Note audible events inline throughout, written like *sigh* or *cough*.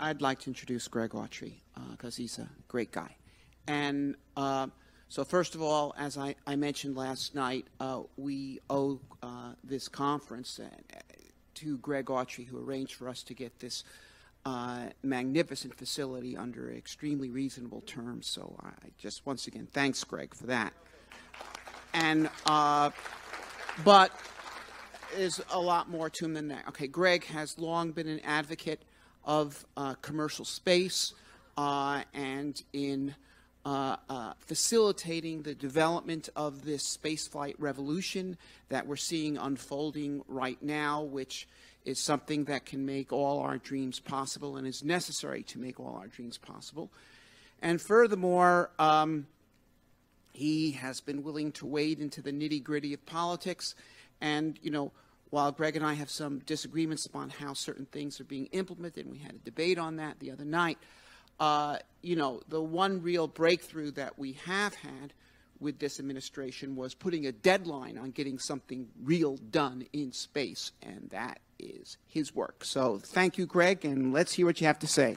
I'd like to introduce Greg Autry because he's a great guy. And uh, so, first of all, as I, I mentioned last night, uh, we owe uh, this conference uh, to Greg Autry, who arranged for us to get this uh, magnificent facility under extremely reasonable terms. So, I just once again thanks Greg for that. And uh, but there's a lot more to him than that. Okay, Greg has long been an advocate of uh, commercial space uh, and in uh, uh, facilitating the development of this spaceflight revolution that we're seeing unfolding right now, which is something that can make all our dreams possible and is necessary to make all our dreams possible. And furthermore, um, he has been willing to wade into the nitty gritty of politics. And, you know, while Greg and I have some disagreements upon how certain things are being implemented, and we had a debate on that the other night, uh, you know, the one real breakthrough that we have had with this administration was putting a deadline on getting something real done in space, and that is his work. So thank you, Greg, and let's hear what you have to say.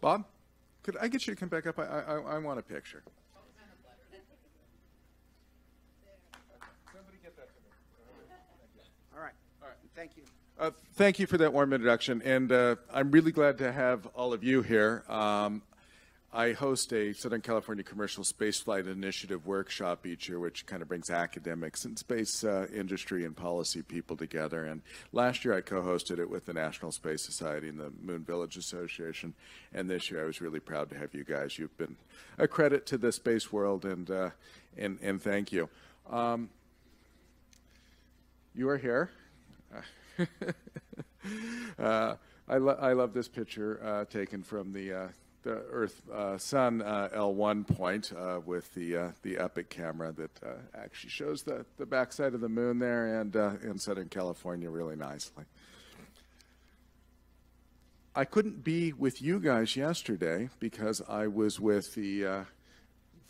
Bob, could I get you to come back up? I, I, I want a picture. All right. All right. Thank you. Uh, thank you for that warm introduction, and uh, I'm really glad to have all of you here. Um, I host a Southern California Commercial Spaceflight Initiative workshop each year, which kind of brings academics and space uh, industry and policy people together. And last year I co-hosted it with the National Space Society and the Moon Village Association. And this year I was really proud to have you guys. You've been a credit to the space world, and uh, and and thank you. Um, you are here. *laughs* uh, I, lo I love this picture uh, taken from the uh, the Earth uh, Sun uh, L1 point with the the Epic camera that actually shows the the backside of the moon there and in Southern California really nicely. I couldn't be with you guys yesterday because I was with the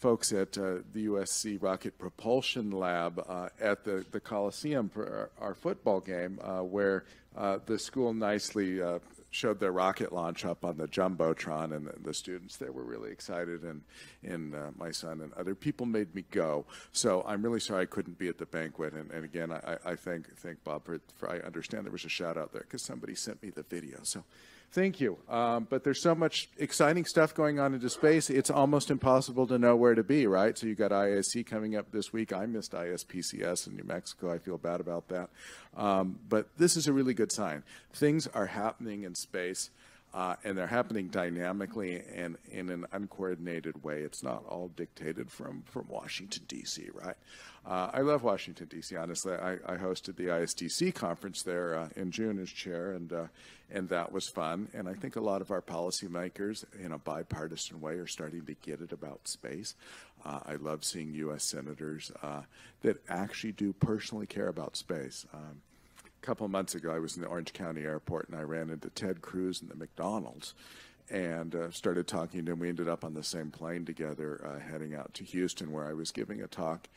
folks at uh, the USC Rocket Propulsion Lab uh, at the the Coliseum for our, our football game uh, where the school nicely showed their rocket launch up on the jumbotron, and the, the students there were really excited, and and uh, my son and other people made me go. So I'm really sorry I couldn't be at the banquet. And, and again, I, I thank thank Bob for, for I understand there was a shout out there because somebody sent me the video. So Thank you. Um, but there's so much exciting stuff going on into space, it's almost impossible to know where to be, right? So you got ISC coming up this week. I missed ISPCS in New Mexico. I feel bad about that. Um, but this is a really good sign. Things are happening in space. Uh, and they're happening dynamically and in an uncoordinated way. It's not all dictated from, from Washington, D.C., right? Uh, I love Washington, D.C., honestly. I, I, hosted the ISDC conference there uh, in June as chair, and, uh, and that was fun. And I think a lot of our policymakers, in a bipartisan way, are starting to get it about space. Uh, I love seeing U.S. senators uh, that actually do personally care about space. Um, couple months ago, I was in the Orange County airport and I ran into Ted Cruz in the McDonald's and uh, started talking to him. We ended up on the same plane together, uh, heading out to Houston, where I was giving a talk.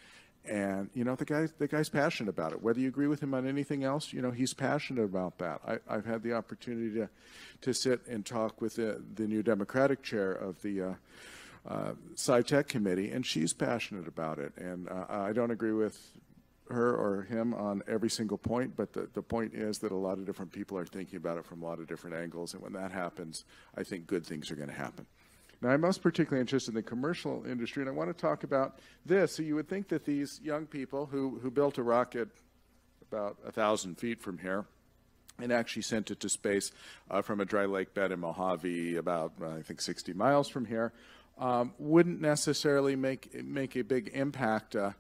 And you know, the guy, the guy's passionate about it. Whether you agree with him on anything else, you know, he's passionate about that. I, have had the opportunity to, to sit and talk with the, the new Democratic chair of the uh, uh, SciTech committee, and she's passionate about it. And uh, I don't agree with her or him on every single point, but the, the point is that a lot of different people are thinking about it from a lot of different angles. And when that happens, I think good things are going to happen. Now, I'm most particularly interested in the commercial industry, and I want to talk about this. So, you would think that these young people who, who built a rocket about a thousand feet from here and actually sent it to space uh, from a dry lake bed in Mojave, about uh, I think 60 miles from here, um, wouldn't necessarily make make a big impact. Uh,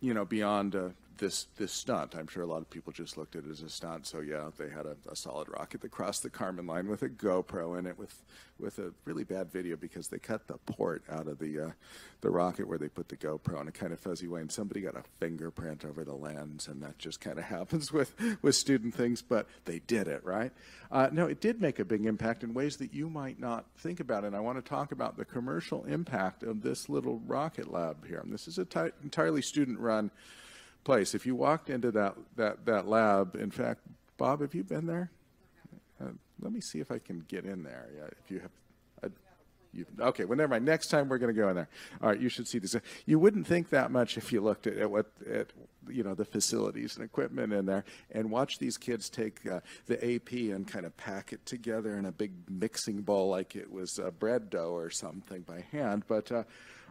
you know, beyond uh, this this stunt. I'm sure a lot of people just looked at it as a stunt. So yeah, they had a, a, solid rocket that crossed the Kármán line with a GoPro in it, with with a really bad video because they cut the port out of the uh, the rocket where they put the GoPro in a kind of fuzzy way, and somebody got a fingerprint over the lens, and that just kind of *laughs* happens with with student things. But they did it right. Uh, no, it did make a big impact in ways that you might not think about, and I want to talk about the commercial impact of this little rocket lab here. And this is a entirely student run place. If you walked into that, that, that lab, in fact, Bob, have you been there? Uh, let me see if I can get in there. Yeah, if you have, uh, you, okay, well, never mind. Next time we're going to go in there. All right, you should see this. You wouldn't think that much if you looked at, at what at you know the facilities and equipment in there, and watch these kids take uh, the AP and kind of pack it together in a big mixing bowl like it was uh, bread dough or something by hand. But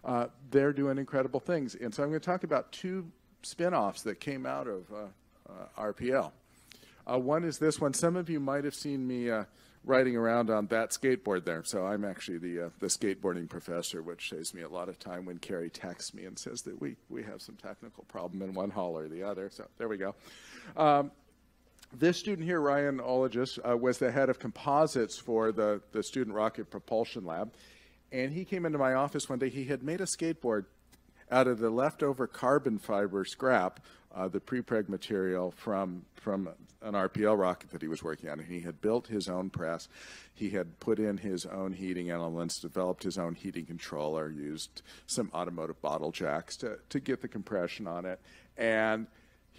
uh, they're doing incredible things, and so I'm going to talk about two spin-offs that came out of uh, uh, RPL. Uh, one is this one. Some of you might have seen me riding around on that skateboard there. So I'm actually the uh, the skateboarding professor, which saves me a lot of time when Carrie texts me and says that we we have some technical problem in one hall or the other. So there we go. Um, this student here, Ryan Ologis, uh, was the head of composites for the, the Student Rocket Propulsion Lab. And he came into my office one day. He had made a skateboard out of the leftover carbon fiber scrap, uh, the prepreg material from from an RPL rocket that he was working on. And he had built his own press. He had put in his own heating elements, developed his own heating controller, used some automotive bottle jacks to, to get the compression on it. And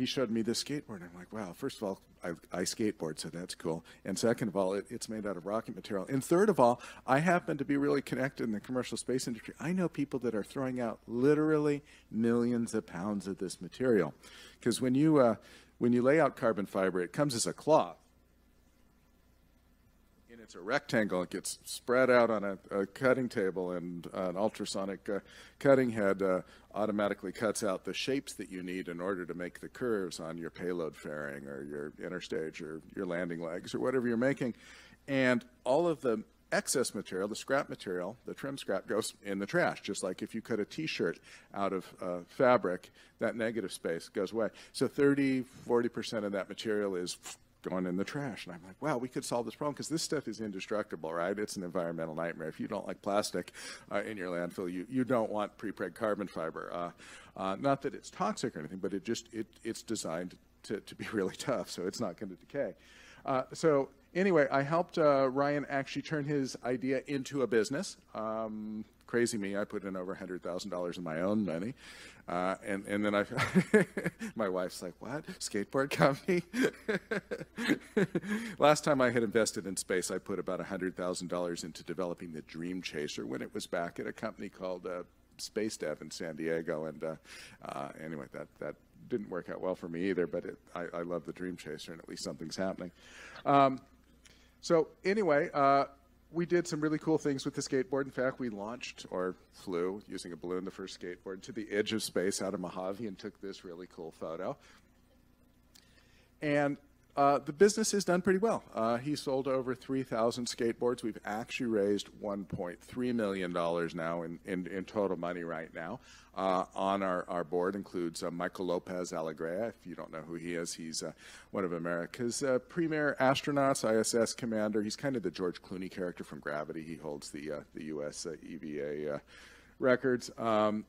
he showed me this skateboard. I'm like, wow, first of all, I, I skateboard, so that's cool. And second of all, it, it's made out of rocket material. And third of all, I happen to be really connected in the commercial space industry. I know people that are throwing out literally millions of pounds of this material. Because when you, uh, when you lay out carbon fiber, it comes as a cloth. And it's a rectangle. It gets spread out on a, a cutting table, and an ultrasonic uh, cutting head uh, automatically cuts out the shapes that you need in order to make the curves on your payload fairing or your interstage or your landing legs or whatever you're making. And all of the excess material, the scrap material, the trim scrap goes in the trash, just like if you cut a t-shirt out of uh, fabric, that negative space goes away. So 30, 40% of that material is going in the trash. And I'm like, wow, we could solve this problem because this stuff is indestructible, right? It's an environmental nightmare. If you don't like plastic uh, in your landfill, you, you don't want prepreg carbon fiber. Uh, uh, not that it's toxic or anything, but it just, it, it's designed to, to be *laughs* really tough, so it's not going to decay. Uh, so anyway, I helped uh, Ryan actually turn his idea into a business. Um, crazy me, I put in over $100,000 in my own money. Uh, and, and then I, *laughs* my wife's like, what? Skateboard company? *laughs* Last time I had invested in space, I put about $100,000 into developing the Dream Chaser when it was back at a company called uh, SpaceDev in San Diego. And uh, uh, anyway, that, that didn't work out well for me either, but it, I, I, love the Dream Chaser, and at least something's happening. Um, so anyway, uh, we did some really cool things with the skateboard. In fact, we launched or flew using a balloon, the first skateboard, to the edge of space out of Mojave and took this really cool photo. And uh, the business has done pretty well. Uh, he sold over 3,000 skateboards. We've actually raised $1.3 million now in, in, in, total money right now. Uh, on our, our board includes uh, Michael Lopez Alegria. If you don't know who he is, he's uh, one of America's premier astronauts, ISS commander. He's kind of the George Clooney character from Gravity. He holds the, the U.S. EVA records. Um,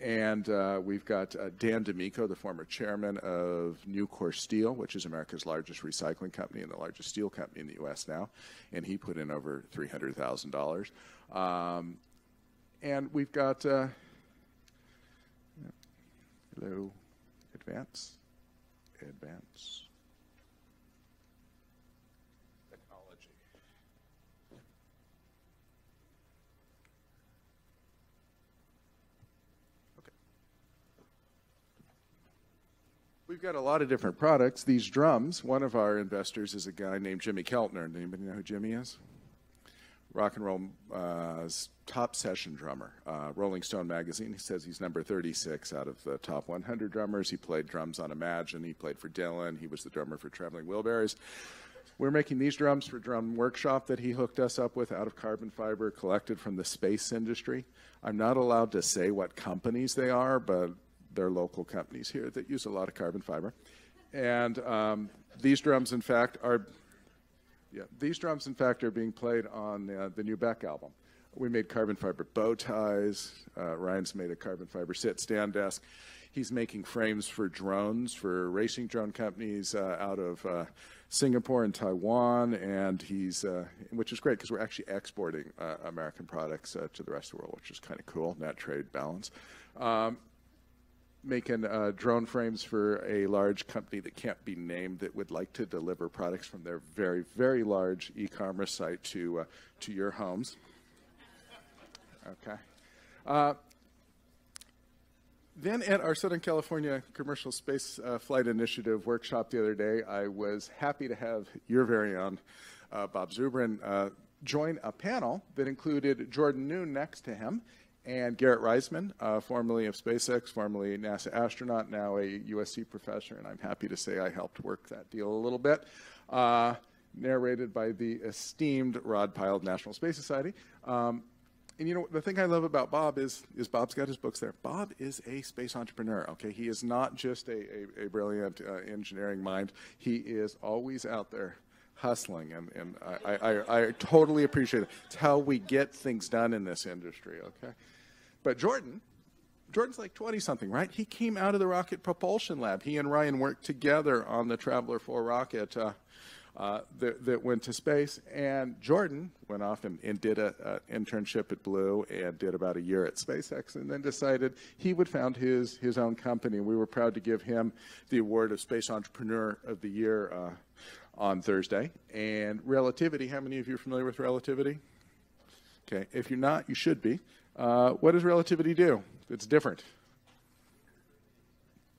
and uh, we've got uh, Dan DiMicco, the former chairman of Nucor Steel, which is America's largest recycling company and the largest steel company in the U.S. now. And he put in over $300,000. Um, and we've got, uh, hello, advance, advance. We've got a lot of different products. These drums, one of our investors is a guy named Jimmy Keltner. Anybody know who Jimmy is? Rock and roll uh, top session drummer. Uh, Rolling Stone magazine, he says he's number 36 out of the top 100 drummers. He played drums on Imagine. He played for Dylan. He was the drummer for Traveling Wilburys. We're making these drums for Drum Workshop that he hooked us up with out of carbon fiber collected from the space industry. I'm not allowed to say what companies they are, but they're local companies here that use a lot of carbon fiber. And um, these drums, in fact, are yeah, these drums, in fact, are being played on uh, the new Beck album. We made carbon fiber bow ties. Uh, Ryan's made a carbon fiber sit stand desk. He's making frames for drones for racing drone companies uh, out of uh, Singapore and Taiwan, and he's uh, which is great because we're actually exporting uh, American products to the rest of the world, which is kind of cool. Net trade balance. Um, making uh, drone frames for a large company that can't be named that would like to deliver products from their very, very large e-commerce site to uh, to your homes. Okay. Uh, then at our Southern California Commercial Space uh, Flight Initiative workshop the other day, I was happy to have your very own uh, Bob Zubrin uh, join a panel that included Jordan Noone next to him and Garrett Reisman, uh, formerly of SpaceX, formerly NASA astronaut, now a USC professor, and I'm happy to say I helped work that deal a little bit. Uh, narrated by the esteemed Rod Pyle of National Space Society. Um, and you know the thing I love about Bob is is Bob's got his books there. Bob is a space entrepreneur. Okay, he is not just a a, a brilliant uh, engineering mind. He is always out there hustling, and and I, I I totally appreciate it. It's how we get things done in this industry. Okay, but Jordan. Jordan's like 20 something, right? He came out of the rocket propulsion lab. He and Ryan worked together on the Traveler 4 rocket. Uh, uh, that, that, went to space. And Jordan went off and, and did an internship at Blue and did about a year at SpaceX and then decided he would found his, his own company. We were proud to give him the award of Space Entrepreneur of the Year uh, on Thursday. And Relativity, how many of you are familiar with Relativity? Okay, if you're not, you should be. Uh, what does Relativity do? It's different.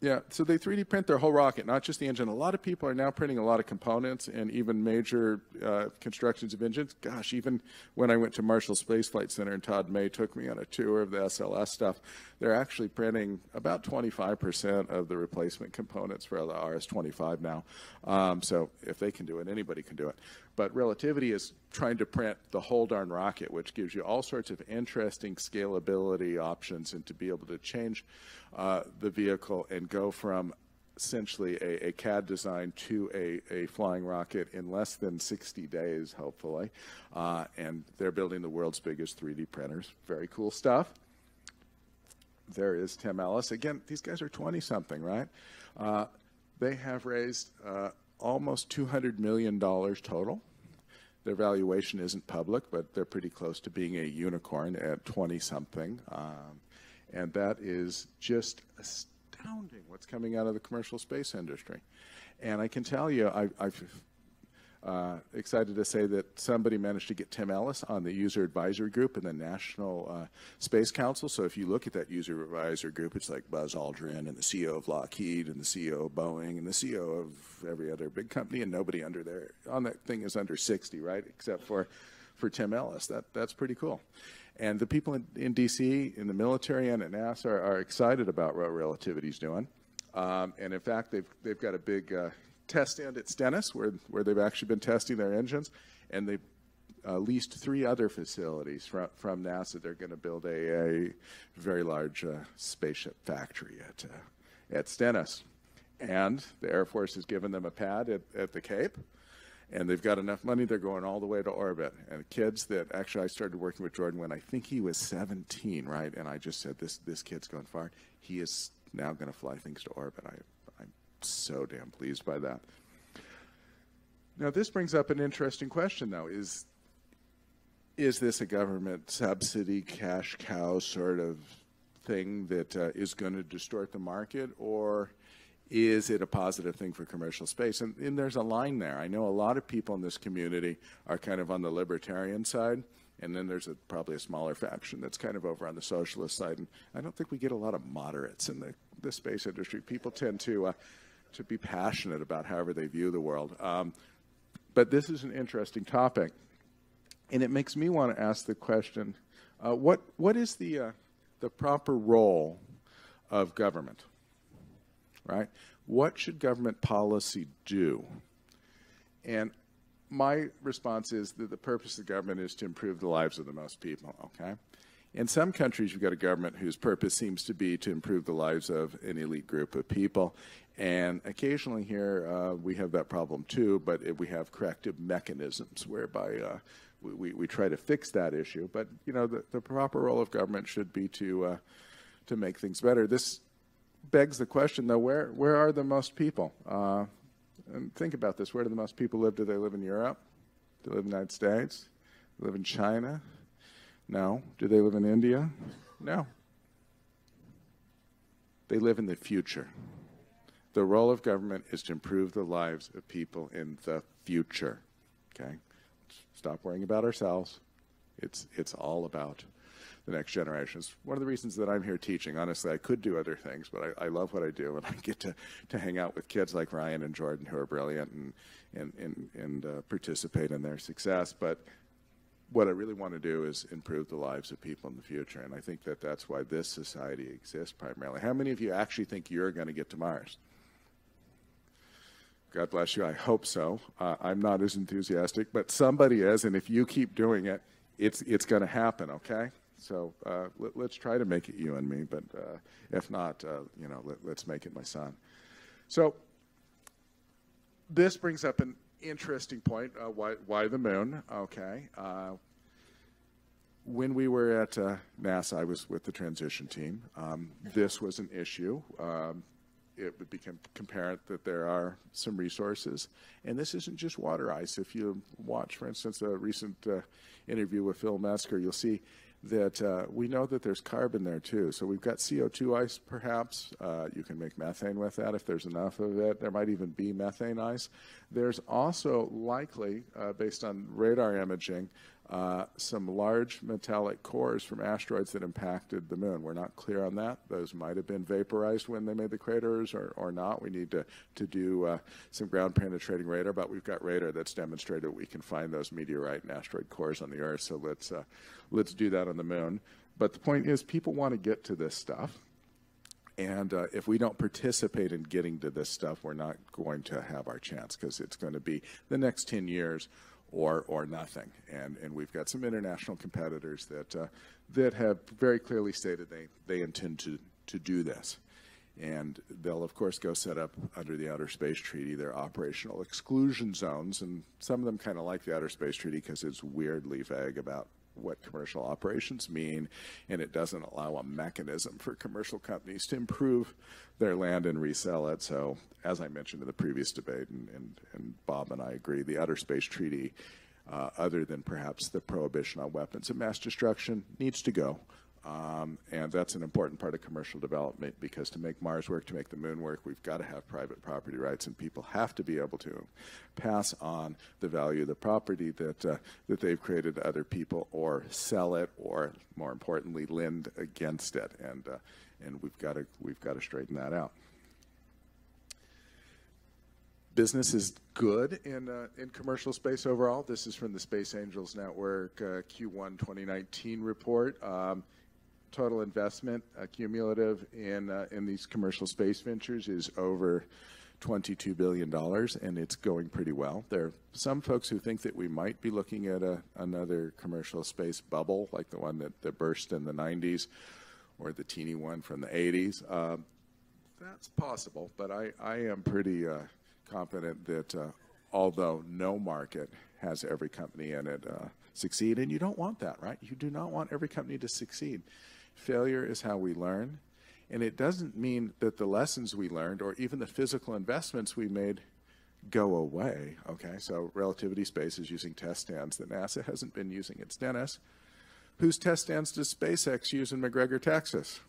Yeah, so they 3D print their whole rocket, not just the engine. A lot of people are now printing a lot of components and even major uh, constructions of engines. Gosh, even when I went to Marshall Space Flight Center and Todd May took me on a tour of the SLS stuff, they're actually printing about 25% of the replacement components for the RS-25 now. Um, so if they can do it, anybody can do it. But Relativity is trying to print the whole darn rocket, which gives you all sorts of interesting scalability options and to be able to change uh, the vehicle and go from essentially a, a, CAD design to a, a, flying rocket in less than 60 days, hopefully. Uh, and they're building the world's biggest 3D printers. Very cool stuff. There is Tim Ellis. Again, these guys are 20 something, right? Uh, they have raised uh, almost $200 million total. Their valuation isn't public, but they're pretty close to being a unicorn at 20 something. Um, and that is just astounding what's coming out of the commercial space industry. And I can tell you, I, I've uh, excited to say that somebody managed to get Tim Ellis on the user advisory group in the National uh, Space Council. So if you look at that user advisory group, it's like Buzz Aldrin and the CEO of Lockheed and the CEO of Boeing and the CEO of every other big company, and nobody under there on that thing is under 60, right? Except for for Tim Ellis. That that's pretty cool. And the people in, in D.C., in the military, and at NASA are, are excited about what Relativity is doing. Um, and in fact, they've they've got a big uh, test stand at Stennis where where they've actually been testing their engines, and they've uh, leased three other facilities from from NASA. They're going to build a, a very large uh, spaceship factory at uh, at Stennis, and the Air Force has given them a pad at, at the Cape and they've got enough money, they're going all the way to orbit. And kids that actually I started working with Jordan when I think he was 17, right? And I just said, this, this kid's going far. He is now going to fly things to orbit. I, so damn pleased by that. Now, this brings up an interesting question, though. Is, is this a government subsidy, cash cow sort of thing that uh, is going to distort the market? Or is it a positive thing for commercial space? And, and, there's a line there. I know a lot of people in this community are kind of on the libertarian side, and then there's a, probably a smaller faction that's kind of over on the socialist side. And I don't think we get a lot of moderates in the, the space industry. People tend to uh, to be passionate about however they view the world. Um, but this is an interesting topic, and it makes me want to ask the question: uh, What what is the uh, the proper role of government? right? What should government policy do? And my response is that the purpose of government is to improve the lives of the most people, okay? In some countries, you've got a government whose purpose seems to be to improve the lives of an elite group of people. And occasionally here, uh, we have that problem too, but we have corrective mechanisms whereby uh, we, we try to fix that issue. But, you know, the, the proper role of government should be to, uh, to make things better. This begs the question, though, where, where are the most people? Uh, and think about this. Where do the most people live? Do they live in Europe? Do they live in the United States? Do they live in China? No. Do they live in India? No. they live in the future. The role of government is to improve the lives of people in the future. Okay? Stop worrying about ourselves. It's, it's all about the next generations. One of the reasons that I'm here teaching, honestly, I could do other things, but I, I love what I do, and I get to, to hang out with kids like Ryan and Jordan who are brilliant and, and, and, and uh, participate in their success. But what I really want to do is improve the lives of people in the future, and I think that that's why this society exists primarily. How many of you actually think you're going to get to Mars? God bless you. I hope so. Uh, I'm not as enthusiastic, but somebody is, and if you keep doing it, it's it's going to happen. Okay. So uh, let, us try to make it you and me, but uh, if not, uh, you know, let, us make it my son. So this brings up an interesting point. Uh, why why the moon? Okay. Uh, when we were at NASA, I was with the transition team. Um, this was an issue. Um, it would become apparent that there are some resources. And this isn't just water ice. If you watch, for instance, a recent uh, interview with Phil Metzger, you'll see that uh, we know that there's carbon there too. So we've got CO2 ice, perhaps. Uh, you can make methane with that if there's enough of it. There might even be methane ice. There's also likely, uh, based on radar imaging, uh, some large metallic cores from asteroids that impacted the moon. We're not clear on that. Those might have been vaporized when they made the craters or, or not. We need to, to do uh, some ground penetrating radar, but we've got radar that's demonstrated we can find those meteorite and asteroid cores on the Earth. So let's, uh, let's do that on the moon. But the point is, people want to get to this stuff. And uh, if we don't participate in getting to this stuff, we're not going to have our chance because it's going to be the next 10 years or or nothing. And and we've got some international competitors that uh, that have very clearly stated they they intend to to do this. And they'll of course go set up under the Outer Space Treaty their operational exclusion zones, and some of them kind of like the Outer Space Treaty because it's weirdly vague about what commercial operations mean, and it doesn't allow a mechanism for commercial companies to improve their land and resell it. So, as I mentioned in the previous debate, and, and, and Bob and I agree, the Outer Space Treaty, uh, other than perhaps the prohibition on weapons of mass destruction, needs to go. Um, and that's an important part of commercial development because to make Mars work, to make the moon work, we've got to have private property rights, and people have to be able to pass on the value of the property that uh, that they've created to other people, or sell it, or more importantly, lend against it. And uh, and we've got to we've got to straighten that out. Business is good in uh, in commercial space overall. This is from the Space Angels Network uh, Q1 2019 report. Um, total investment uh, cumulative in uh, in these commercial space ventures is over 22 billion dollars, and it's going pretty well. There are some folks who think that we might be looking at a, another commercial space bubble, like the one that, that burst in the 90s, or the teeny one from the 80s. Um, that's possible, but I, I am pretty uh, confident that uh, although no market has every company in it uh, succeed, and you don't want that, right? You do not want every company to succeed. Failure is how we learn. And it doesn't mean that the lessons we learned or even the physical investments we made go away. Okay, so relativity space is using test stands that NASA *laughs* hasn't been using. It's Stennis. Whose test stands does SpaceX use in McGregor, Texas?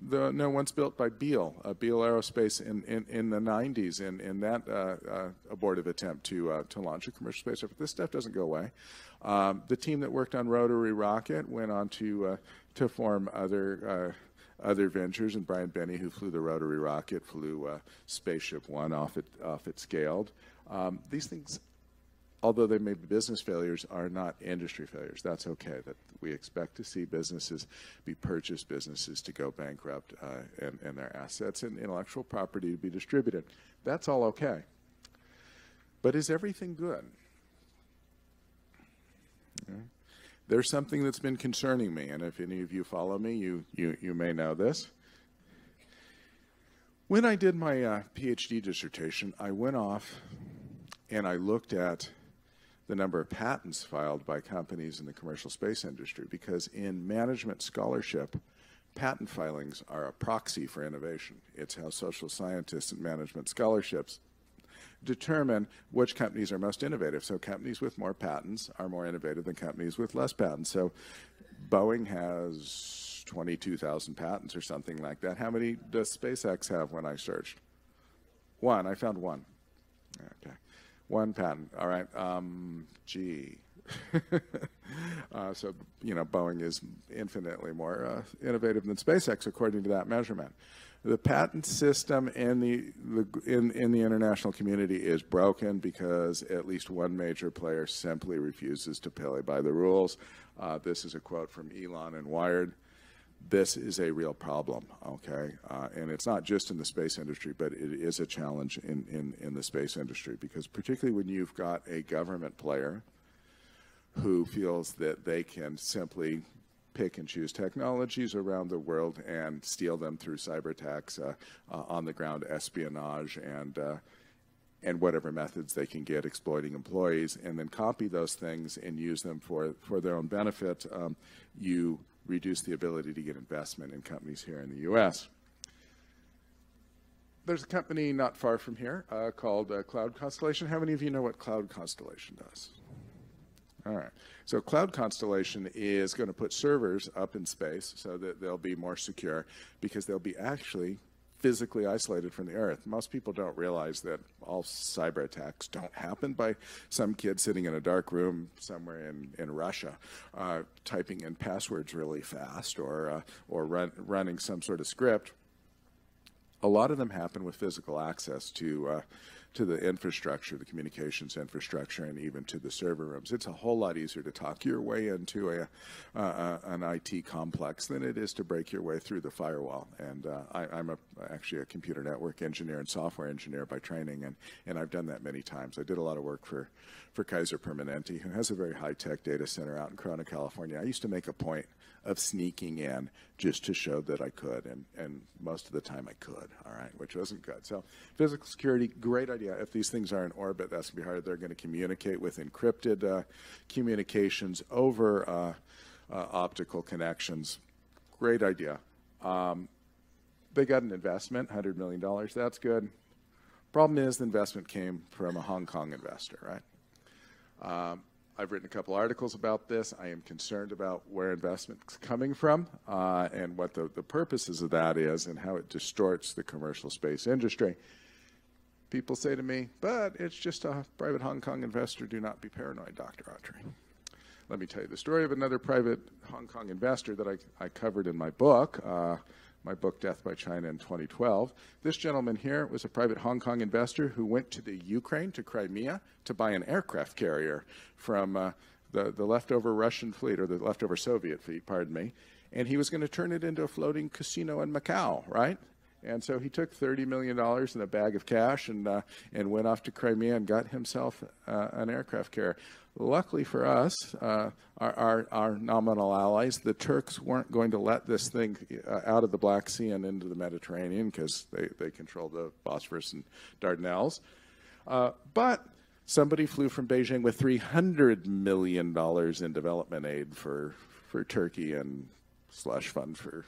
The no one's built by Beal, uh, Beal Aerospace in, in, in the 90s in, in that uh, uh, abortive attempt to, uh, to launch a commercial spacecraft. This stuff doesn't go away. Um, the team that worked on Rotary Rocket went on to, uh, to form other, other ventures, and Brian Binnie, who flew the Rotary Rocket, flew Spaceship One off it, off it scaled. Um, these things although they may be business failures, are not industry failures. That's okay. That we expect to see businesses be purchased, businesses to go bankrupt, uh, and, and their assets and intellectual property to be distributed. That's all okay. But is everything good? There's something that's been concerning me, and if any of you follow me, you, you, you may know this. When I did my uh, PhD dissertation, I went off and I looked at the number of patents filed by companies in the commercial space industry because in management scholarship, patent filings are a proxy for innovation. It's how social scientists and management scholarships determine which companies are most innovative. So companies with more patents are more innovative than companies with less patents. So Boeing has 22,000 patents or something like that. How many does SpaceX have when I searched? One. I found one. Okay. One patent. All right. Um, gee. *laughs* uh, so, you know, Boeing is infinitely more uh, innovative than SpaceX according to that measurement. The patent system in the, the in, in the international community is broken because at least one major player simply refuses to play by the rules. Uh, this is a quote from Elon and Wired this is a real problem, okay? Uh, and it's not just in the space industry, but it is a challenge in, in, in the space industry because particularly when you've got a government player who feels that they can simply pick and choose technologies around the world and steal them through cyber attacks, uh, uh, on the ground espionage, and uh, and whatever methods they can get exploiting employees, and then copy those things and use them for for their own benefit. Um, you reduce the ability to get investment in companies here in the U.S. There's a company not far from here uh, called uh, Cloud Constellation. How many of you know what Cloud Constellation does? All right. So Cloud Constellation is going to put servers up in space so that they'll be more secure because they'll be actually physically isolated from the earth. Most people don't realize that all cyber attacks don't happen by some kid sitting in a dark room somewhere in, in Russia uh, typing in passwords really fast or, uh, or run, running some sort of script. A lot of them happen with physical access to uh, to the infrastructure, the communications infrastructure, and even to the server rooms. It's a whole lot easier to talk your way into a, uh, an IT complex than it is to break your way through the firewall. And uh, I, am actually a computer network engineer and software engineer by training, and, and I've done that many times. I did a lot of work for, for Kaiser Permanente, who has a very high-tech data center out in Corona, California. I used to make a point of sneaking in just to show that I could, and, and most of the time I could, all right, which wasn't good. So physical security, great idea. If these things are in orbit, that's going to be hard. They're going to communicate with encrypted uh, communications over uh, uh, optical connections. Great idea. Um, they got an investment, $100 million. That's good. Problem is, the investment came from a Hong Kong investor, right? Um, I've written a couple articles about this. I am concerned about where investment's coming from uh, and what the, the purposes of that is and how it distorts the commercial space industry. People say to me, but it's just a private Hong Kong investor. Do not be paranoid, Dr. Autry. Let me tell you the story of another private Hong Kong investor that I, I covered in my book. Uh, my book Death by China in 2012. This gentleman here was a private Hong Kong investor who went to the Ukraine, to Crimea, to buy an aircraft carrier from uh, the, the leftover Russian fleet, or the leftover Soviet fleet, pardon me, and he was going to turn it into a floating casino in Macau, right? And so he took $30 million in a bag of cash and, uh, and went off to Crimea and got himself uh, an aircraft carrier. Luckily for us, uh, our, our, our, nominal allies, the Turks weren't going to let this thing uh, out of the Black Sea and into the Mediterranean because they, they control the Bosphorus and Dardanelles. Uh, but somebody flew from Beijing with $300 million in development aid for, for Turkey and slush fund for,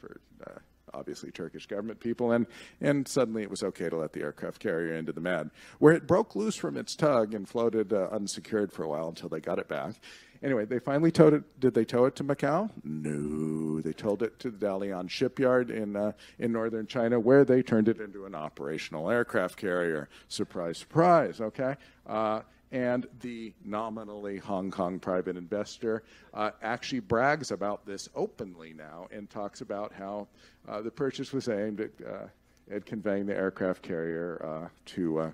for uh, obviously Turkish government people, and, and suddenly it was okay to let the aircraft carrier into the Med, where it broke loose from its tug and floated uh, unsecured for a while until they got it back. Anyway, they finally towed it. Did they tow it to Macau? No, they towed it to the Dalian shipyard in uh, in northern China, where they turned it into an operational aircraft carrier. Surprise, surprise. Okay. Uh, and the nominally Hong Kong private investor uh, actually brags about this openly now and talks about how uh, the purchase was aimed at, uh, at conveying the aircraft carrier uh, to uh,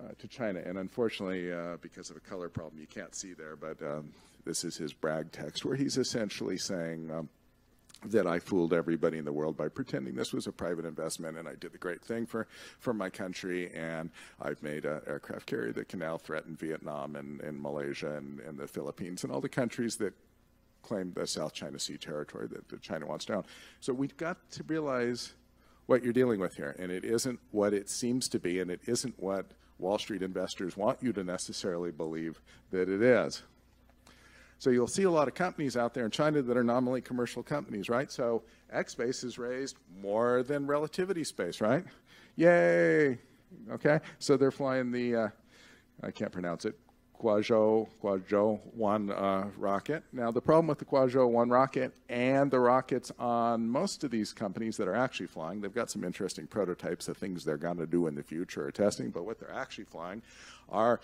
uh, to China. And unfortunately, because of a color problem, you can't see there, but um, this is his brag text where he's essentially saying. Um, that I fooled everybody in the world by pretending this was a private investment and I did the great thing for, for my country and I've made an aircraft carrier that can now threaten Vietnam and, and Malaysia and, and the Philippines and all the countries that claim the South China Sea territory that, that China wants to own. So we've got to realize what you're dealing with here and it isn't what it seems to be and it isn't what Wall Street investors want you to necessarily believe that it is. So you'll see a lot of companies out there in China that are nominally commercial companies, right? So X space has raised more than relativity space, right? Yay! Okay, so they're flying the, uh, I can't pronounce it, Guangzhou, Guangzhou 1 uh, rocket. Now, the problem with the Guangzhou 1 rocket and the rockets on most of these companies that are actually flying, they've got some interesting prototypes of things they're going to do in the future or testing, but what they're actually flying are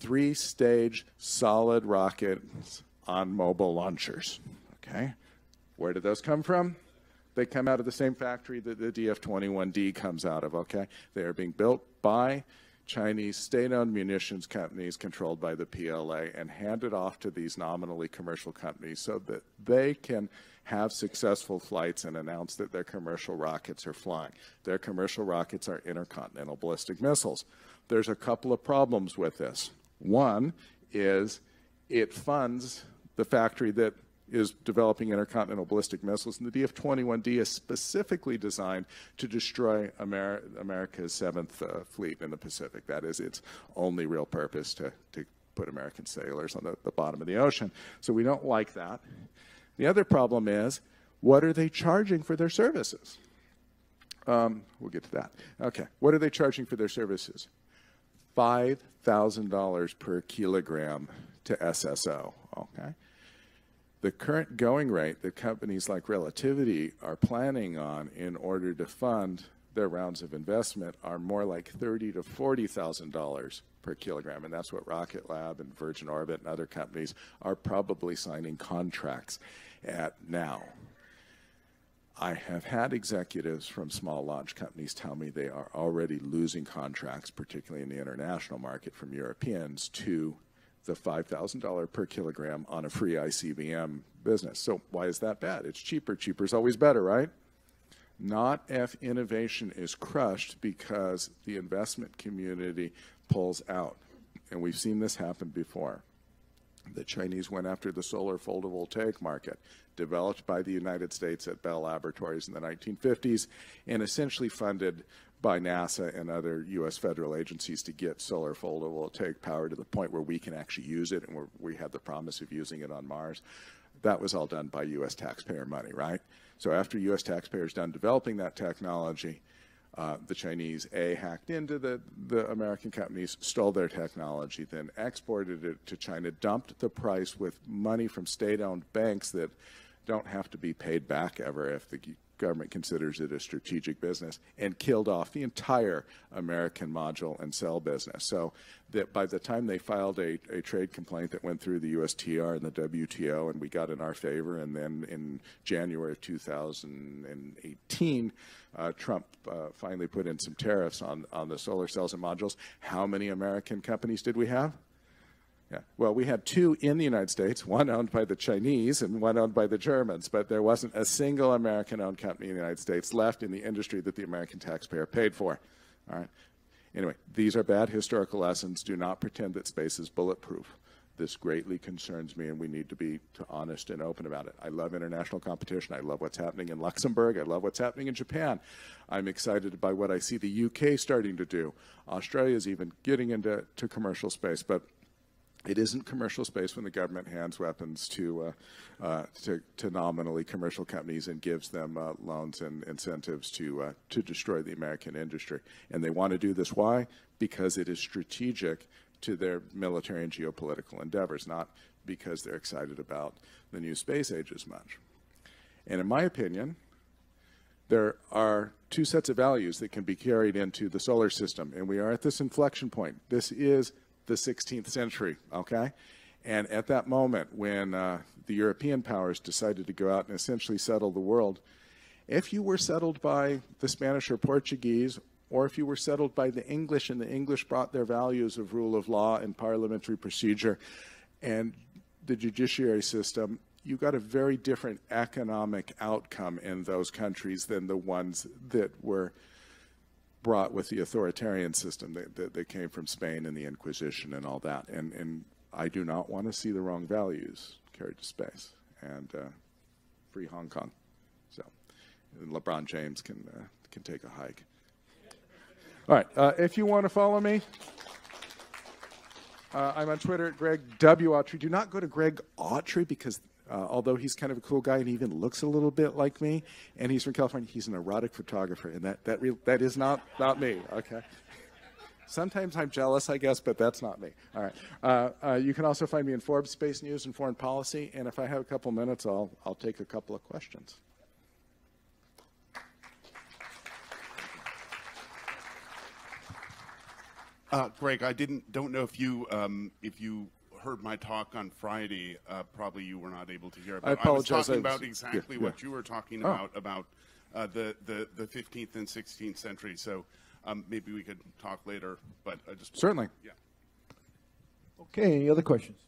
three stage solid rockets on mobile launchers. Okay? Where did those come from? They come out of the same factory that the DF 21D comes out of. Okay? They are being built by Chinese state-owned munitions companies controlled by the PLA and handed off to these nominally commercial companies so that they can have successful flights and announce that their commercial rockets are flying. Their commercial rockets are intercontinental ballistic missiles. There's a couple of problems with this. One is it funds the factory that is developing intercontinental ballistic missiles, and the DF-21D is specifically designed to destroy Amer America's seventh uh, fleet in the Pacific. That is its only real purpose to, to put American sailors on the, the bottom of the ocean. So we don't like that. The other problem is, what are they charging for their services? Um, we'll get to that. Okay, what are they charging for their services? $5,000 per kilogram to SSO, okay? the current going rate that companies like Relativity are planning on in order to fund their rounds of investment are more like thirty to forty thousand dollars per kilogram, and that's what Rocket Lab and Virgin Orbit and other companies are probably signing contracts at now. I have had executives from small launch companies tell me they are already losing contracts, particularly in the international market from Europeans, to the $5,000 per kilogram on a free ICBM business. So why is that bad? It's cheaper. Cheaper is always better, right? Not if innovation is crushed because the investment community pulls out. And we've seen this happen before. The Chinese went after the solar photovoltaic market, developed by the United States at Bell Laboratories in the 1950s, and essentially funded by NASA and other U.S. federal agencies to get solar photovoltaic power to the point where we can actually use it, and we have the promise of using it on Mars. That was all done by U.S. taxpayer money, right? So after U.S. taxpayers done developing that technology, uh, the Chinese A hacked into the, the American companies, stole their technology, then exported it to China, dumped the price with money from state-owned banks that don't have to be paid back ever if the government considers it a strategic business, and killed off the entire American module and cell business. So that by the time they filed a, a trade complaint that went through the USTR and the WTO, and we got in our favor, and then in January of 2018, uh, Trump uh, finally put in some tariffs on, on the solar cells and modules. How many American companies did we have? Yeah. Well, we had two in the United States, one owned by the Chinese and one owned by the Germans, but there wasn't a single American owned company in the United States left in the industry that the American taxpayer paid for. All right. Anyway, these are bad historical lessons. Do not pretend that space is bulletproof. This greatly concerns me, and we need to be honest and open about it. I love international competition. I love what's happening in Luxembourg. I love what's happening in Japan. I'm excited by what I see the UK starting to do. Australia is even getting into to commercial space, but it isn't commercial space when the government hands weapons to, uh, uh, to, to, nominally commercial companies and gives them uh, loans and incentives to, uh, to destroy the American industry. And they want to do this. Why? Because it is strategic to their military and geopolitical endeavors, not because they're excited about the new space age as much. And in my opinion, there are two sets of values that can be carried into the solar system, and we are at this inflection point. This is the 16th century, okay? And at that moment, when uh, the European powers decided to go out and essentially settle the world, if you were settled by the Spanish or Portuguese, or if you were settled by the English and the English brought their values of rule of law and parliamentary procedure and the judiciary system, you got a very different economic outcome in those countries than the ones that were brought with the authoritarian system that, that, that, came from Spain and the Inquisition and all that. And, and I do not want to see the wrong values carried to space. And uh, free Hong Kong. So LeBron James can, uh, can take a hike. All right. Uh, if you want to follow me, uh, I'm on Twitter at Greg W. Autry. Do not go to Greg Autry because uh, although he's kind of a cool guy and he even looks a little bit like me, and he's from California, he's an erotic photographer, and that that re- that is not not me. Okay. Sometimes I'm jealous, I guess, but that's not me. All right. Uh, uh, you can also find me in Forbes Space News and Foreign Policy, and if I have a couple minutes, I'll, I'll take a couple of questions. Uh, Greg, I didn't don't know if you um, if you heard my talk on Friday. Uh, probably you were not able to hear. it, I But I was apologize, talking I was- about exactly yeah, what yeah. you were talking Oh. about about uh, the, the the 15th and 16th century. So um, maybe we could talk later. But I just Certainly. Yeah. Okay, any other questions?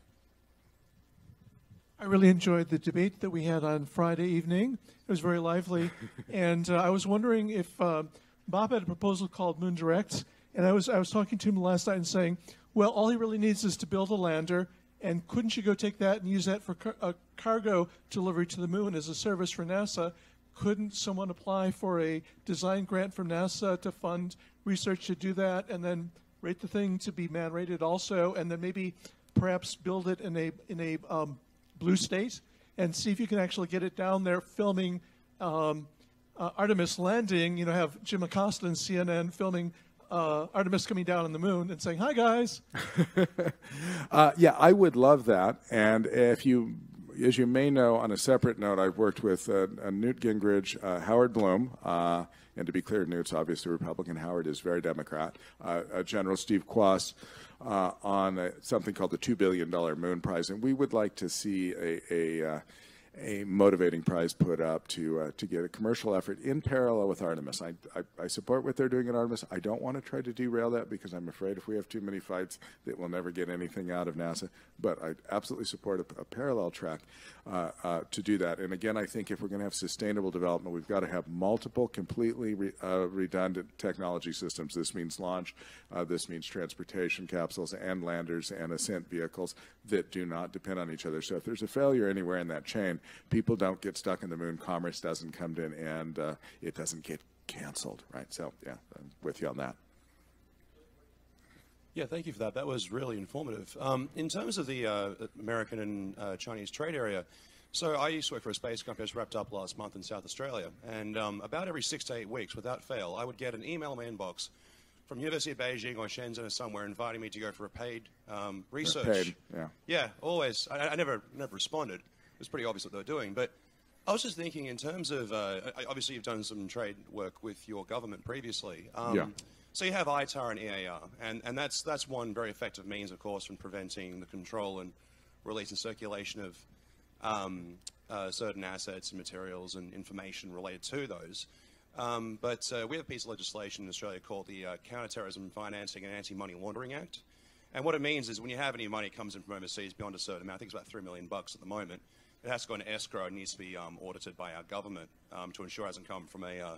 I really enjoyed the debate that we had on Friday evening. It was very lively, *laughs* and uh, I was wondering if uh, Bob had a proposal called Moon Direct, and I was I was talking to him last night and saying, well, all he really needs is to build a lander, and couldn't you go take that and use that for car- a cargo delivery to the moon as a service for NASA? Couldn't someone apply for a design grant from NASA to fund research to do that, and then rate the thing to be man rated also, and then maybe perhaps build it in a in a um, blue state and see if you can actually get it down there filming um, uh, Artemis landing. You know, have Jim Acosta and CNN filming uh, Artemis coming down on the moon and saying, "Hi guys." *laughs* Uh, yeah, I would love that. And if you, as you may know, on a separate note, I've worked with uh, uh, Newt Gingrich, uh, Howard Bloom, uh, and to be clear, Newt's obviously Republican. Howard is very Democrat. General Steve Kwast on uh, something called the $2 billion Moon Prize. And we would like to see a, a a motivating prize put up to uh, to get a commercial effort in parallel with Artemis. I, I, I support what they're doing at Artemis. I don't want to try to derail that because I'm afraid if we have too many fights, that we'll never get anything out of NASA. But I absolutely support a, a parallel track uh, uh, to do that. And again, I think if we're going to have sustainable development, we've got to have multiple, completely re, uh, redundant technology systems. This means launch. Uh, this means transportation capsules and landers and ascent vehicles that do not depend on each other. So if there's a failure anywhere in that chain, people don't get stuck in the moon, commerce doesn't come in, and uh, it doesn't get canceled, right? So, yeah, I'm with you on that. Yeah, thank you for that. That was really informative. Um, in terms of the uh, American and uh, Chinese trade area, so I used to work for a space company that was wrapped up last month in South Australia, and um, about every six to eight weeks, without fail, I would get an email in my inbox from University of Beijing or Shenzhen or somewhere inviting me to go for a paid um, research. paid, yeah. Yeah, always. I, I never never responded. It was pretty obvious what they were doing, but I was just thinking in terms of uh, obviously you've done some trade work with your government previously. Um, Yeah. So you have ITAR and EAR, and, and that's that's one very effective means, of course, in preventing the control and release and circulation of um, uh, certain assets and materials and information related to those. Um, but uh, we have a piece of legislation in Australia called the uh, Counterterrorism Financing and Anti-Money Laundering Act. And what it means is when you have any money comes in from overseas beyond a certain amount, I think it's about three million bucks at the moment, it has to go into escrow and needs to be um, audited by our government um, to ensure it hasn't come from a uh,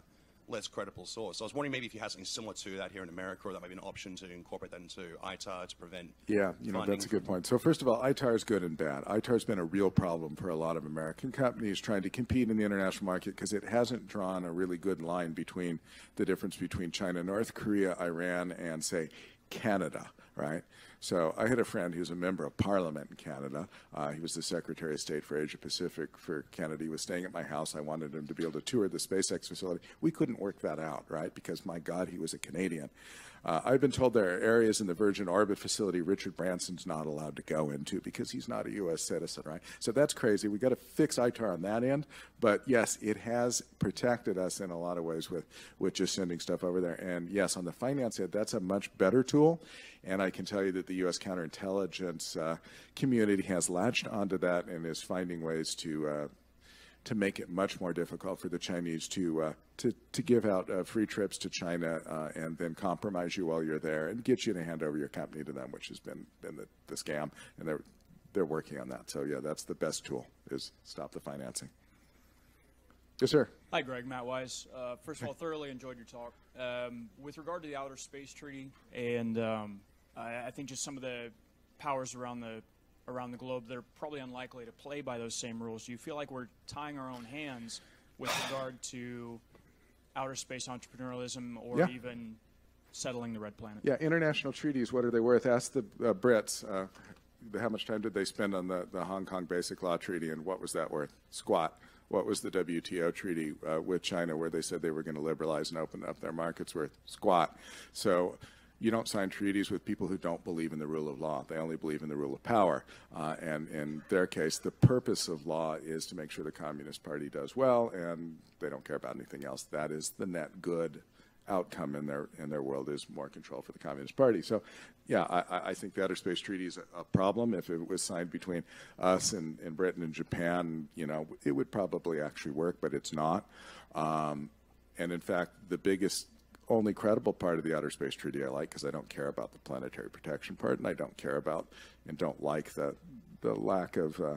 less credible source. So I was wondering maybe if you had something similar to that here in America, or that might be an option to incorporate that into ITAR to prevent. Yeah, you know, that's a good point. So first of all, ITAR is good and bad. ITAR has been a real problem for a lot of American companies trying to compete in the international market because it hasn't drawn a really good line between the difference between China, North Korea, Iran, and say Canada, right? So I had a friend who's a member of parliament in Canada. Uh, he was the Secretary of State for Asia Pacific for Canada. He was staying at my house. I wanted him to be able to tour the SpaceX facility. We couldn't work that out, right? Because my God, he was a Canadian. Uh, I've been told there are areas in the Virgin Orbit facility Richard Branson's not allowed to go into because he's not a U.S. citizen, right? So that's crazy. We've got to fix ITAR on that end. But yes, it has protected us in a lot of ways with, with just sending stuff over there. And yes, on the finance end, that's a much better tool. And I can tell you that the U.S. counterintelligence uh, community has latched onto that and is finding ways to. Uh, to make it much more difficult for the Chinese to uh, to to give out uh, free trips to China uh, and then compromise you while you're there and get you to hand over your company to them, which has been been the, the scam, and they're they're working on that. So yeah, that's the best tool is stop the financing. Yes, sir. Hi, Greg. Matt Wise. Uh, first of all, thoroughly enjoyed your talk. Um, with regard to the Outer Space Treaty, and um, I, I think just some of the powers around the around the globe, they're probably unlikely to play by those same rules. Do you feel like we're tying our own hands with regard to outer space entrepreneurialism or Yeah. even settling the red planet? Yeah, international treaties. What are they worth? Ask the uh, Brits. Uh, how much time did they spend on the, the Hong Kong Basic Law Treaty, and what was that worth? Squat. What was the WTO treaty uh, with China, where they said they were going to liberalize and open up their markets? Worth squat. So, you don't sign treaties with people who don't believe in the rule of law. They only believe in the rule of power. Uh, and in their case, the purpose of law is to make sure the Communist Party does well, and they don't care about anything else. That is the net good outcome in their in their world is more control for the Communist Party. So, yeah, I, I think the Outer Space Treaty is a, a problem. If it was signed between us and, and Britain and Japan, you know, it would probably actually work, but it's not. Um, and in fact, the biggest only credible part of the Outer Space Treaty I like because I don't care about the planetary protection part, and I don't care about and don't like the the lack of uh,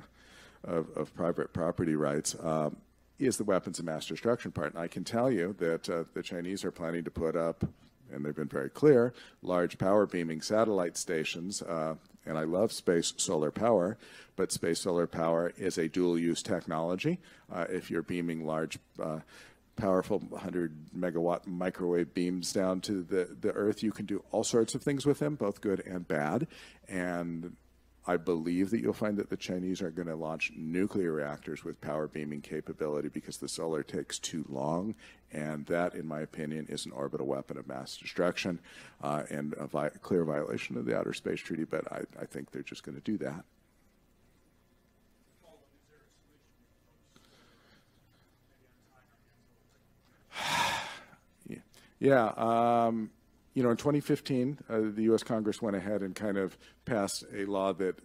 of, of, private property rights. Um, is the weapons of mass destruction part. And I can tell you that uh, the Chinese are planning to put up, and they've been very clear, large power beaming satellite stations. Uh, and I love space solar power, but space solar power is a dual use technology. Uh, if you're beaming large, uh, powerful 100 megawatt microwave beams down to the, the Earth, you can do all sorts of things with them, both good and bad. And I believe that you'll find that the Chinese are going to launch nuclear reactors with power beaming capability because the solar takes too long. And that, in my opinion, is an orbital weapon of mass destruction uh, and a vi clear violation of the Outer Space Treaty. But I, I think they're just going to do that. Yeah. Um, you know, in 2015, uh, the U.S. Congress went ahead and kind of passed a law that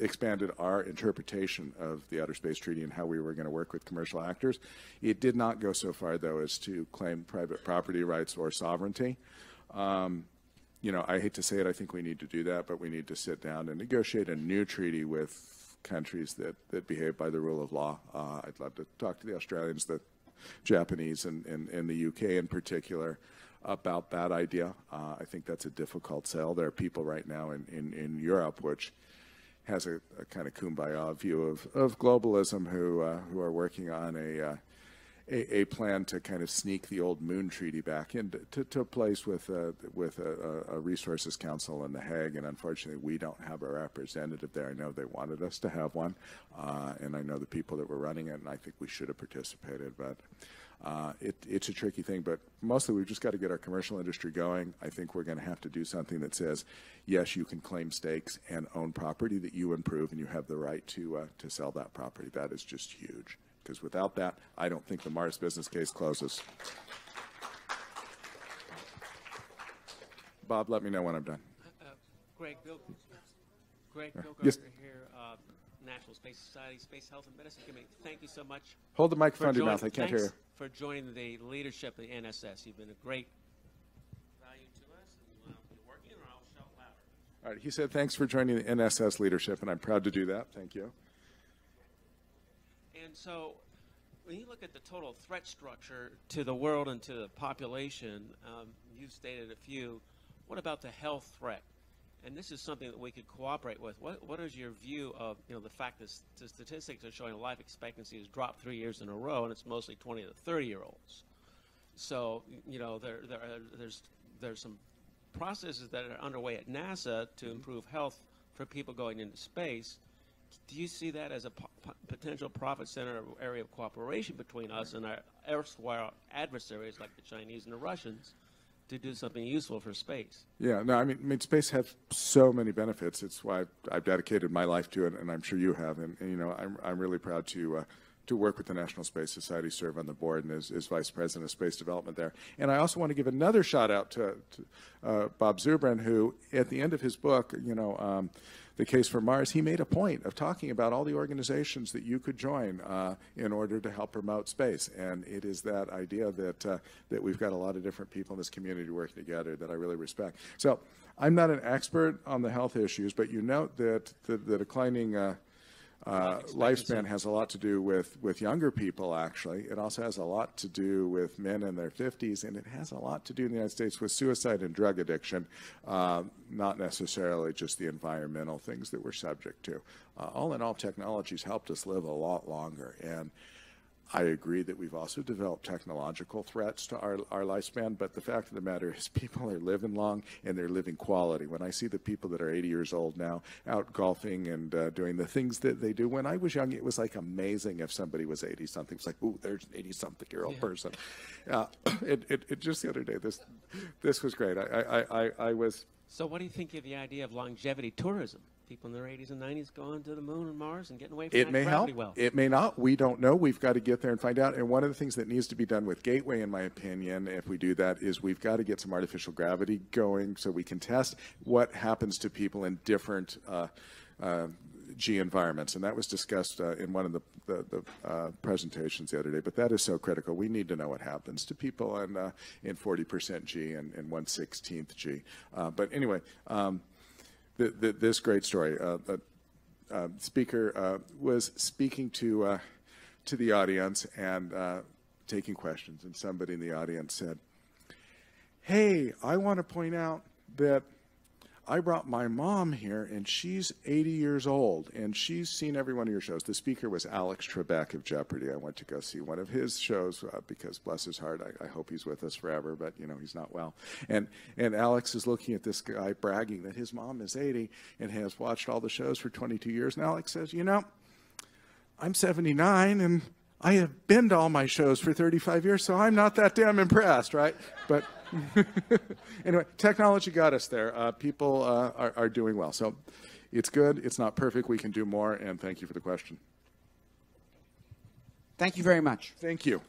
expanded our interpretation of the Outer Space Treaty and how we were going to work with commercial actors. It did not go so far, though, as to claim private property rights or sovereignty. Um, you know, I hate to say it, I think we need to do that, but we need to sit down and negotiate a new treaty with countries that, that behave by the rule of law. Uh, I'd love to talk to the Australians, the Japanese, and, and the UK in particular about that idea. Uh, I think that's a difficult sell. There are people right now in, in, in Europe which has a, a, kind of kumbaya view of, of globalism who, uh, who are working on a, uh, a, a, plan to kind of sneak the old Moon Treaty back into to, to place with, a, with a, a, Resources Council in The Hague. And unfortunately, we don't have a representative there. I know they wanted us to have one, uh, and I know the people that were running it, and I think we should have participated. But uh, it, it's a tricky thing, but mostly we've just got to get our commercial industry going. I think we're going to have to do something that says, yes, you can claim stakes and own property that you improve, and you have the right to uh, to sell that property. That is just huge. Because without that, I don't think the Mars business case closes. Bob, let me know when I'm done. Uh, Greg, Bill, Greg, Bill Yes. Here, uh, National Space Society, Space Health and Medicine Committee. Thank you so much. Hold the microphone to your mouth. I can't hear you. For joining the leadership of the NSS. You've been a great value to us, and uh, you're working, or I'll shout louder. All right. He said, thanks for joining the NSS leadership, and I'm proud to do that. Thank you. And so, when you look at the total threat structure to the world and to the population, um, you've stated a few. What about the health threat? And this is something that we could cooperate with. What, what is your view of you know the fact that the statistics are showing life expectancy has dropped three years in a row, and it's mostly 20 to 30 year olds. So you know there, there are, there's there's some processes that are underway at NASA to improve health for people going into space. Do you see that as a po- po- potential profit center area of cooperation between us and our erstwhile adversaries like the Chinese and the Russians to do something useful for space? Yeah, no, I mean, I mean, space has so many benefits. It's why I've, I've dedicated my life to it, and I'm sure you have. And, and you know, I'm, I'm really proud to uh, to work with the National Space Society, serve on the board, and is, as vice president of space development there. And I also want to give another shout out to, to uh, Bob Zubrin, who at the end of his book, you know. Um, the case for Mars, he made a point of talking about all the organizations that you could join uh, in order to help promote space. And it is that idea that uh, that we've got a lot of different people in this community working together that I really respect. So I'm not an expert on the health issues, but you note that the, the declining uh, uh, lifespan has a lot to do with, with younger people, actually. It also has a lot to do with men in their 50s, and it has a lot to do in the United States with suicide and drug addiction, uh, not necessarily just the environmental things that we're subject to. Uh, all in all, technology's helped us live a lot longer. And I agree that we've also developed technological threats to our, our lifespan, but the fact of the matter is *laughs* people are living long and they're living quality. When I see the people that are 80 years old now out golfing and uh, doing the things that they do, when I was young, it was like amazing if somebody was 80 something. It's like, ooh, there's an 80 something year old person. Uh, *clears throat* it, it, it, just the other day, this, this was great. I, I, I, I was. So, what do you think of the idea of longevity tourism? People in their 80s and 90s going to the moon and Mars and getting away from It may help. well. It may not. We don't know. We've got to get there and find out. And one of the things that needs to be done with Gateway, in my opinion, if we do that, is we've got to get some artificial gravity going so we can test what happens to people in different uh, uh, G environments. And that was discussed uh, in one of the, the, the uh, presentations the other day. But that is so critical. We need to know what happens to people in, uh, in 40% G and, and 1 16th G. Uh, but anyway, um, th- th- this great story. Uh, the uh, speaker uh, was speaking to uh, to the audience and uh, taking questions, and somebody in the audience said, "Hey, I want to point out that." I brought my mom here, and she's 80 years old, and she's seen every one of your shows. The speaker was Alex Trebek of Jeopardy. I went to go see one of his shows uh, because, bless his heart, I, I hope he's with us forever, but you know he's not well. And and Alex is looking at this guy bragging that his mom is 80 and has watched all the shows for 22 years. And Alex says, you know, I'm 79 and I have been to all my shows for 35 years, so I'm not that damn impressed, right? But *laughs* anyway, technology got us there. Uh, people uh, are, are doing well. So it's good. It's not perfect. We can do more. And thank you for the question. Thank you very much. Thank you.